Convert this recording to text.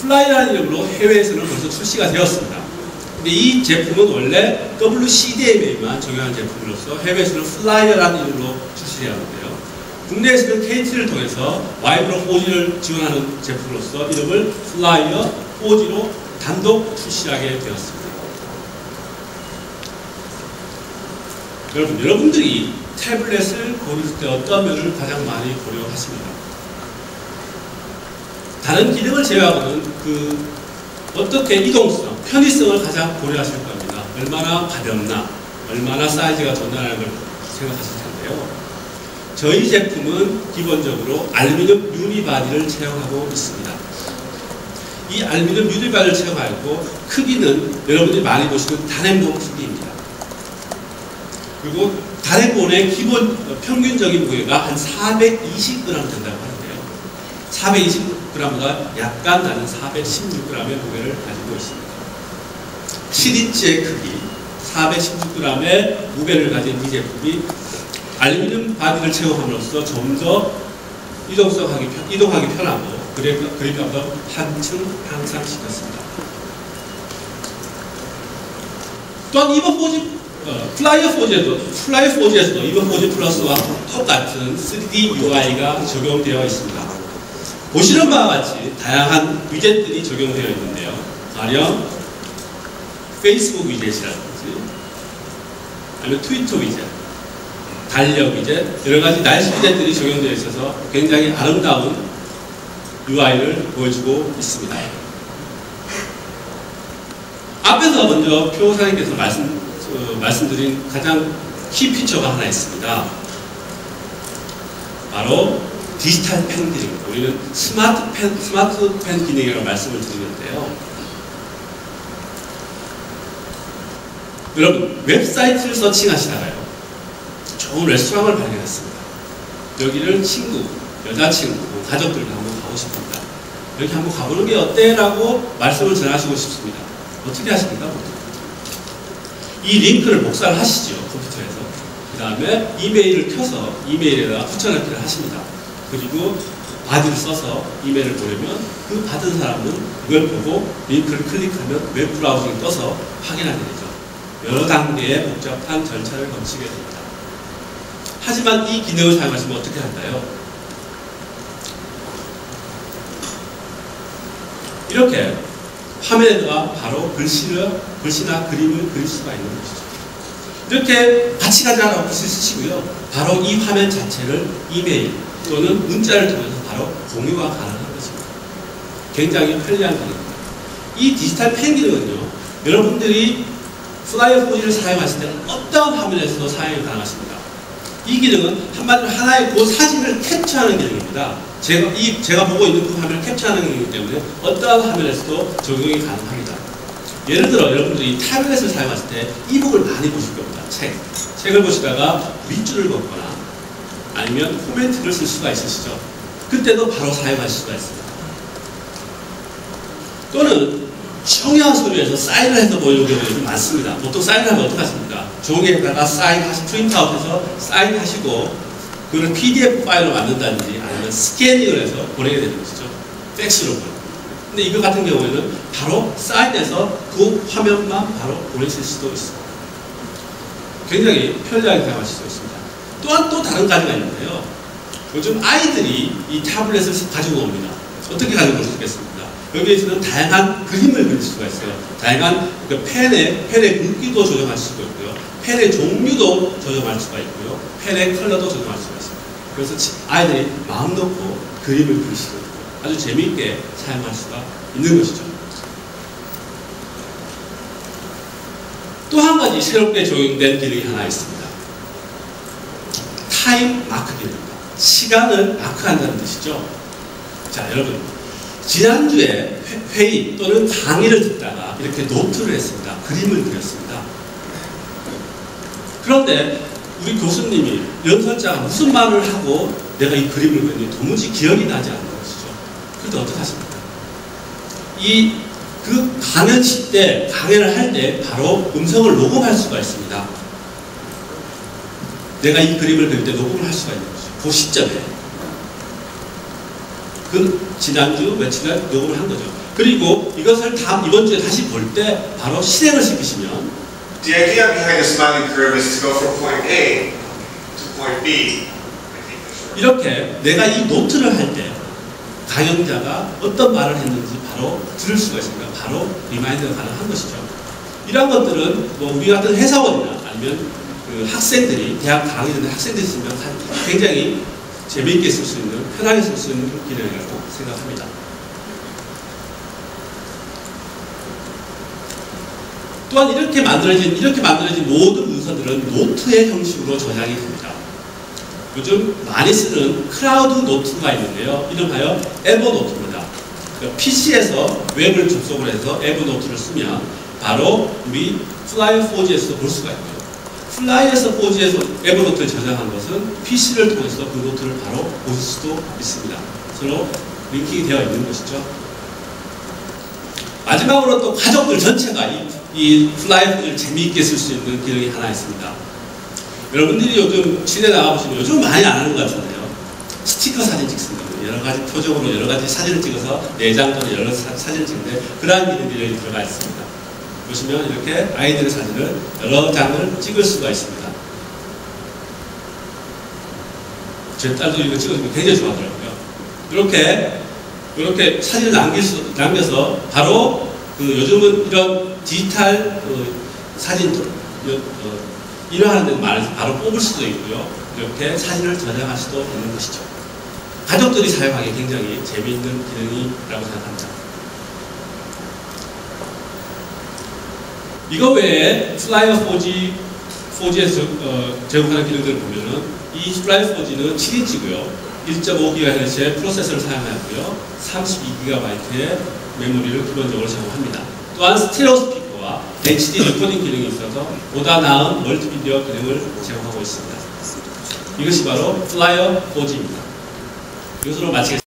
플라이라는 이름으로 해외에서는 벌써 출시가 되었습니다. 근데 이 제품은 원래 WCDMA만 적용한 제품으로서 해외에서는 플라이어라는 이름으로 출시되었는데요. 국내에서는 KT를 통해서 와이브로 4G를 지원하는 제품으로서 이름을 플라이어 4G로 단독 출시하게 되었습니다. 여러분, 여러분들이 태블릿을 고를 때 어떤 면을 가장 많이 고려하십니까? 다른 기능을 제외하고는 그 어떻게 이동성, 편의성을 가장 고려하실 겁니다. 얼마나 가볍나, 얼마나 사이즈가 적나라는 걸 생각하실 텐데요. 저희 제품은 기본적으로 알루미늄 유리바디를 채용하고 있습니다. 이 알루미늄 유리바디를 채용하고 크기는 여러분들이 많이 보시는 단행본 크기입니다. 그리고 단행본의 기본 평균적인 무게가 한 420g 된다고 하는데요. 420g 보다 약간 나는 416g의 무게를 가지고 있습니다. 7인치의 크기, 416g의 무게를 가진 이 제품이 알루미늄 body를 채용함으로써 좀더 이동성하기, 이동하기 편하고 그립감도 한층 향상시켰습니다. 또한 이번 4G 어, 플라이어 4G에도, 플라이어 4G에서도 이번 4G 플러스와 똑같은 3D UI가 적용되어 있습니다. 보시는 바와 같이 다양한 위젯들이 적용되어 있는데요. 가령 페이스북 위젯이라든지 아니면 트위터 위젯, 달력 위젯, 여러 가지 날씨 위젯들이 적용되어 있어서 굉장히 아름다운 UI를 보여주고 있습니다. 앞에서 먼저 표사님께서 말씀 그 말씀드린 가장 key feature가 하나 있습니다. 바로 디지털 펜 기능. 우리는 스마트 펜, 스마트 펜 기능이라고 말씀을 드리는데요. 여러분, 웹사이트를 searching하시다가요. 좋은 레스토랑을 발견했습니다. 여기를 친구, 여자친구, 가족들과 한번 가고 싶습니다. 여기 한번 가보는 게 어때? 라고 말씀을 전하시고 싶습니다. 어떻게 하십니까? 이 링크를 복사를 하시죠. 컴퓨터에서. 그 다음에 이메일을 켜서 이메일에다가 붙여넣기를 하십니다. 그리고 body를 써서 이메일을 보내면 그 받은 사람은 그걸 보고 링크를 클릭하면 웹 browsing 떠서 확인하게 되죠. 여러 단계의 복잡한 절차를 거치게 됩니다. 하지만 이 기능을 사용하시면 어떻게 할까요? 이렇게 화면에다가 바로 글씨를, 글씨나 그림을 그릴 수가 있는 것이죠. 이렇게 같이 가자라고 글씨 쓰시고요. 바로 이 화면 자체를 이메일 또는 문자를 통해서 바로 공유가 가능한 것입니다. 굉장히 편리한 기능입니다. 이 디지털 펜 기능은요. 여러분들이 플라이어 4G를 사용하실 때 어떤 화면에서도 사용이 가능하십니다. 이 기능은 한마디로 하나의 그 사진을 캡처하는 기능입니다. 제가, 이, 제가 보고 있는 그 화면을 캡처하는 기능이기 때문에 어떠한 화면에서도 적용이 가능합니다. 예를 들어 여러분들이 타블렛을 사용하실 때 이북을 많이 보실 겁니다. 책. 책을 보시다가 밑줄을 걷거나 아니면 코멘트를 쓸 수가 있으시죠. 그때도 바로 사용하실 수가 있습니다. 또는 청약 서류에서 사인을 해서 보이는 경우가 많습니다. 보통 사인을 하면 어떻게 하십니까? 종이에다가 사인하시, 프린트아웃해서 사인하시고 그걸 PDF 파일로 만든다든지 아니면 스캐닝을 해서 보내게 되는 것이죠. 팩스로 보내. 근데 이거 같은 경우에는 바로 사인해서 그 화면만 바로 보내실 수도 있습니다. 굉장히 편리하게 사용하실 수 있습니다. 또한 또 다른 가지가 있는데요. 요즘 아이들이 이 타블렛을 가지고 옵니다. 어떻게 가지고 오시겠습니까? 여기에서는 다양한 그림을 그릴 수가 있어요. 다양한 그 펜의, 펜의 굵기도 조정할 수가 있고요. 펜의 종류도 조정할 수가 있고요. 펜의 컬러도 조정할 수가 있습니다. 그래서 아이들이 마음 놓고 그림을 그리시고 아주 재미있게 사용할 수가 있는 것이죠. 또 한 가지 새롭게 적용된 기능이 하나 있습니다. 타임 마크 기능입니다. 시간을 마크한다는 뜻이죠. 자, 여러분. 지난주에 회의 또는 강의를 듣다가 이렇게 노트를 했습니다. 그림을 그렸습니다. 그런데 우리 교수님이 연설자가 무슨 말을 하고 내가 이 그림을 그렸는지 도무지 기억이 나지 것이죠. 그런데 어떻게 하십니까? 이 그 강연 시 때, 강연을 할 때 바로 음성을 녹음할 수가 있습니다. 내가 이 그림을 그릴 때 녹음을 할 수가 있는 거죠. 그 시점에. 그 지난주 며칠간 녹음을 한 거죠. 그리고 이것을 다음 이번 주에 다시 볼 때 바로 실행을 시키시면 The idea behind the smiling curve is to go from point A to point B. 이렇게 내가 이 노트를 할 때 강연자가 어떤 말을 했는지 바로 들을 수가 있습니다. 바로 remind가 가능한 것이죠. 이러한 것들은 뭐 우리 같은 회사원이나 아니면 그 학생들이 대학 강의 듣는 학생들이 있으면 굉장히 재미있게 쓸 수 있는 편하게 쓸 수 있는 기능이라고 생각합니다. 또한 이렇게 만들어진 이렇게 만들어진 모든 문서들은 노트의 형식으로 저장이 됩니다. 요즘 많이 쓰는 크라우드 노트가 있는데요. 이름하여 에버노트입니다. PC에서 웹을 접속을 해서 에버노트를 쓰면 바로 우리 플라이어 4G에서 볼 수가 있고요. 플라이어에서 4G에서 에버노트에 저장한 것은 PC를 통해서 그 노트를 바로 보실 수도 있습니다. 서로 linking이 되어 있는 것이죠. 마지막으로 또 가족들 전체가 이, 이 Flyer를 재미있게 쓸 수 있는 기능이 하나 있습니다. 여러분들이 요즘 시내 나가보시면 요즘 많이 안 하는 것 같은데요. 스티커 사진 찍습니다. 여러 가지 표정으로 여러 가지 사진을 찍어서 내장 또는 여러 사, 사진을 찍는데 그러한 기능들이 들어가 있습니다. 보시면 이렇게 아이들의 사진을 여러 장을 찍을 수가 있습니다. 제 딸도 이거 찍어주면 굉장히 좋아하더라고요. 이렇게 이렇게 사진을 남길 수, 남겨서 바로 그 요즘은 이런 디지털 그 사진 어, 데 말해서 바로 뽑을 수도 있고요. 이렇게 사진을 저장할 수도 있는 것이죠. 가족들이 사용하기 굉장히 재미있는 기능이라고 생각합니다. 이거 외에 Flyer 4G, 4G에서 어, 제공하는 기능들을 보면은 이 Flyer 4G는 7인치고요. 1.5GHz의 프로세서를 사용하고요. 32GB의 메모리를 기본적으로 제공합니다. 또한 스테레오 스피커 와 HD 레코딩 기능이 있어서 보다 나은 멀티미디어 기능을 제공하고 있습니다. 이것이 바로 Flyer 4G입니다. 이것으로 마치겠습니다.